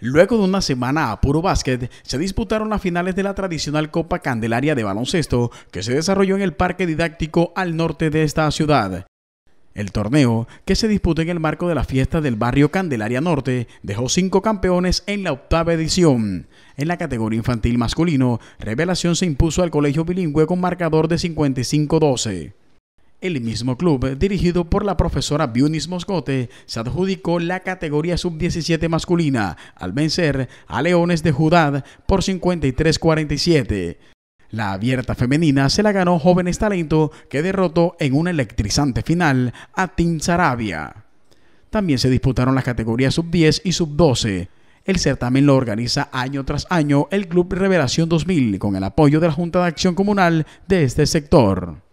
Luego de una semana a puro básquet, se disputaron las finales de la tradicional Copa Candelaria de baloncesto que se desarrolló en el Parque Didáctico al norte de esta ciudad. El torneo, que se disputó en el marco de la fiesta del barrio Candelaria Norte, dejó cinco campeones en la octava edición. En la categoría infantil masculino, Revelación se impuso al colegio bilingüe con marcador de 55-12. El mismo club, dirigido por la profesora Bionis Moscote, se adjudicó la categoría sub-17 masculina al vencer a Leones de Judá por 53-47. La abierta femenina se la ganó Jóvenes Talento, que derrotó en una electrizante final a Team. También se disputaron las categorías sub-10 y sub-12. El certamen lo organiza año tras año el Club Revelación 2000 con el apoyo de la Junta de Acción Comunal de este sector.